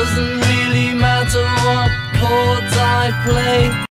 doesn't really matter what chords I play.